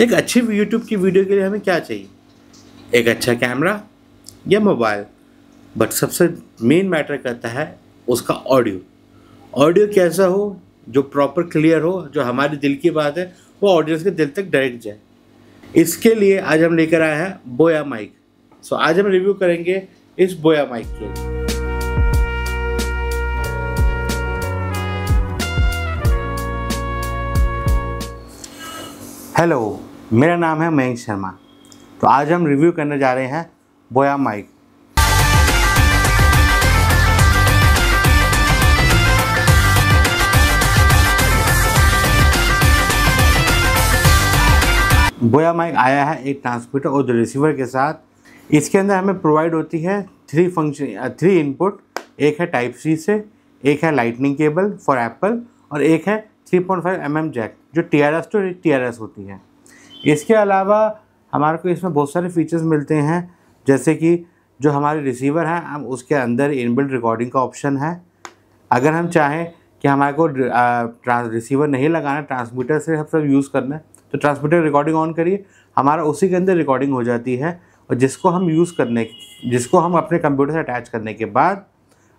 एक अच्छी यूट्यूब की वीडियो के लिए हमें क्या चाहिए? एक अच्छा कैमरा या मोबाइल बट सबसे मेन मैटर करता है उसका ऑडियो ऑडियो कैसा हो, जो प्रॉपर क्लियर हो, जो हमारे दिल की बात है, वो ऑडियंस के दिल तक डायरेक्ट जाए. इसके लिए आज हम लेकर आए हैं बोया माइक सो आज हम रिव्यू करेंगे इस बोया माइक के हेलो मेरा नाम है मयंक शर्मा। तो आज हम रिव्यू करने जा रहे हैं बोया माइक। बोया माइक आया है एक ट्रांसमीटर और रिसीवर के साथ। इसके अंदर हमें प्रोवाइड होती है थ्री फ़ंक्शन थ्री इनपुट एक है टाइप सी से, एक है लाइटनिंग केबल फॉर एप्पल और एक है 3.5 पॉइंट mm जैक जो T R S to T R S होती है। इसके अलावा हमारे को इसमें बहुत सारे फीचर्स मिलते हैं, जैसे कि जो हमारे रिसीवर हैं, हम उसके अंदर इनबिल्ट रिकॉर्डिंग का ऑप्शन है। अगर हम चाहें कि हमारे को रिसीवर नहीं लगाना ट्रांसमीटर से हम सब यूज़ करना है तो ट्रांसमीटर रिकॉर्डिंग ऑन करिए, हमारा उसी के अंदर रिकॉर्डिंग हो जाती है, और जिसको हम यूज़ करने, जिसको हम अपने कंप्यूटर से अटैच करने के बाद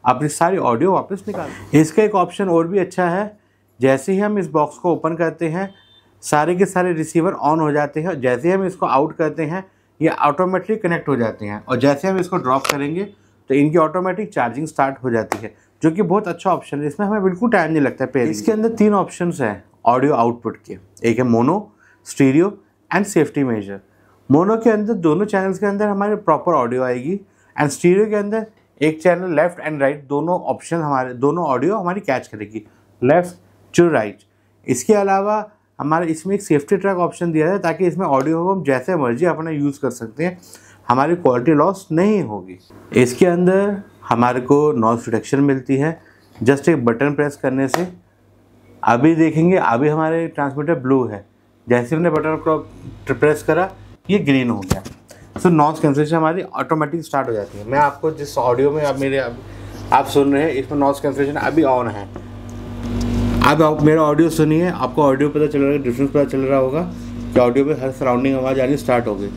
अपनी सारी ऑडियो वापस निकाल इसका एक ऑप्शन और भी अच्छा है, जैसे ही हम इस बॉक्स को ओपन करते हैं सारे के सारे रिसीवर ऑन हो जाते हैं और जैसे हम इसको आउट करते हैं, ये ऑटोमेटिक कनेक्ट हो जाते हैं। और जैसे हम इसको ड्रॉप करेंगे तो इनकी ऑटोमेटिक चार्जिंग स्टार्ट हो जाती है, जो कि बहुत अच्छा ऑप्शन है। इसमें हमें बिल्कुल टाइम नहीं लगता है इसके अंदर तीन ऑप्शन हैं ऑडियो आउटपुट के। एक है mono stereo and safety measure mono के अंदर, दोनों चैनल्स के अंदर हमारे प्रॉपर ऑडियो आएगी एंड स्टीरियो के अंदर एक चैनल लेफ़्ट एंड राइट दोनों ऑप्शन हमारे, दोनों ऑडियो हमारी कैच करेगी। लेफ़्ट टू राइट इसके अलावा हमारे इसमें एक सेफ्टी ट्रैक ऑप्शन दिया है ताकि इसमें ऑडियो को हम जैसे मर्ज़ी अपना यूज़ कर सकते हैं। हमारी क्वालिटी लॉस नहीं होगी। इसके अंदर हमारे को नॉइस प्रोटेक्शन मिलती है। जस्ट एक बटन प्रेस करने से। अभी देखेंगे, अभी हमारे ट्रांसमीटर ब्लू है। जैसे हमने बटन प्रेस करा, ये ग्रीन हो गया। सो नॉइस कैंसिलेशन हमारी ऑटोमेटिक स्टार्ट हो जाती है। मैं आपको जिस ऑडियो में अब मेरे अब आप सुन रहे हैं, इसमें नॉइस कैंसिलेशन अभी ऑन है। अब आप मेरा ऑडियो सुनिए, आपको ऑडियो पता चल रहा है डिफरेंस पता चल रहा होगा कि ऑडियो में हर सराउंडिंग आवाज़ आनी स्टार्ट हो गई।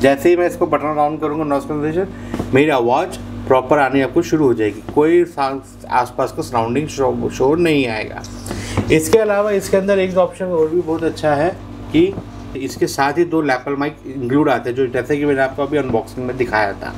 जैसे ही मैं इसको बटन ऑन करूँगा नॉइस कैंसिलेशन मेरी आवाज़ प्रॉपर आनी आपको शुरू हो जाएगी। कोई आसपास का सराउंडिंग शोर नहीं आएगा। इसके अलावा इसके अंदर एक ऑप्शन और भी बहुत अच्छा है कि इसके साथ ही दो लैपल माइक इंक्लूड आते हैं, जो जैसे कि मैंने आपको अभी अनबॉक्सिंग में दिखाया था।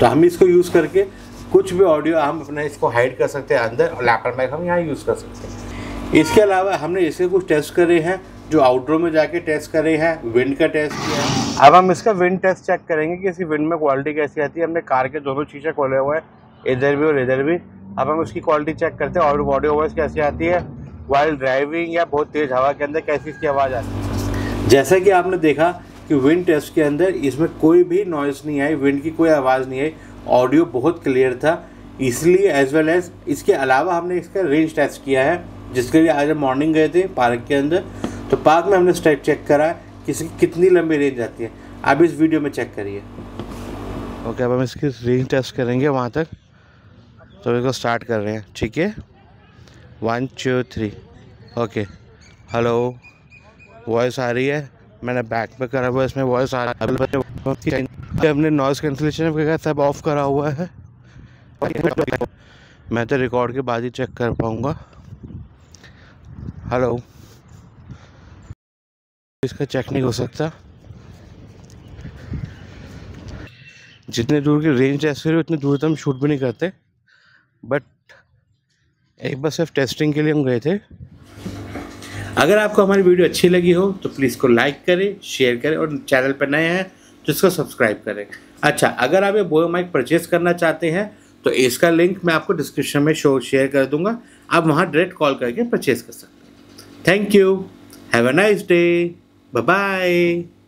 तो हम इसको यूज़ करके कुछ भी ऑडियो हम अपना इसको हाइड कर सकते हैं अंदर और लैपल माइक हम यहाँ यूज़ कर सकते हैं। इसके अलावा हमने इसके कुछ टेस्ट करे हैं जो आउटडोर में जाके टेस्ट करे हैं विंड का टेस्ट किया है। अब हम इसका विंड टेस्ट चेक करेंगे कि इसकी विंड में क्वालिटी कैसी आती है। हमने कार के दोनों शीशे खोले हुए हैं इधर भी और इधर भी। अब हम उसकी क्वालिटी चेक करते हैं और ऑडियो वॉइस कैसी आती है वाइल्ड ड्राइविंग या बहुत तेज़ हवा के अंदर कैसी इसकी आवाज़ आती है। जैसा कि आपने देखा कि विंड टेस्ट के अंदर इसमें कोई भी नॉइस नहीं आई विंड की कोई आवाज़ नहीं आई ऑडियो बहुत क्लियर था। इसलिए एज वेल एज इसके अलावा हमने इसका रेंज टेस्ट किया है। जिसके लिए आज हम मॉर्निंग गए थे पार्क के अंदर तो पार्क में हमने स्टेट चेक करा कि इसकी कितनी लंबी रेंज आती है। आप इस वीडियो में चेक करिए। ओके अब हम इसकी रेंज टेस्ट करेंगे वहाँ तक। तो इसको स्टार्ट कर रहे हैं ठीक है? One two three okay hello voice आ रही है? मैंने बैक पे करा हुआ है इसमें वॉइस आ रहा है। हमने नॉइस कैंसिलेशन वगैरह सब ऑफ़ करा हुआ है। मैं तो रिकॉर्ड के बाद ही चेक कर पाऊँगा। हेलो। इसका चेक नहीं हो सकता। जितने दूर की रेंज टेस्ट करी उतनी दूर तक हम शूट भी नहीं करते। बट एक बार सिर्फ़ टेस्टिंग के लिए हम गए थे। अगर आपको हमारी वीडियो अच्छी लगी हो तो प्लीज़ को लाइक करें शेयर करें और चैनल पर नए हैं तो इसको सब्सक्राइब करें। अच्छा अगर आप ये बोयो माइक परचेज करना चाहते हैं तो इसका लिंक मैं आपको डिस्क्रिप्शन में शो शेयर कर दूँगा। आप वहाँ डायरेक्ट कॉल करके परचेज कर सकते हैं। Thank you. Have a nice day. Bye bye.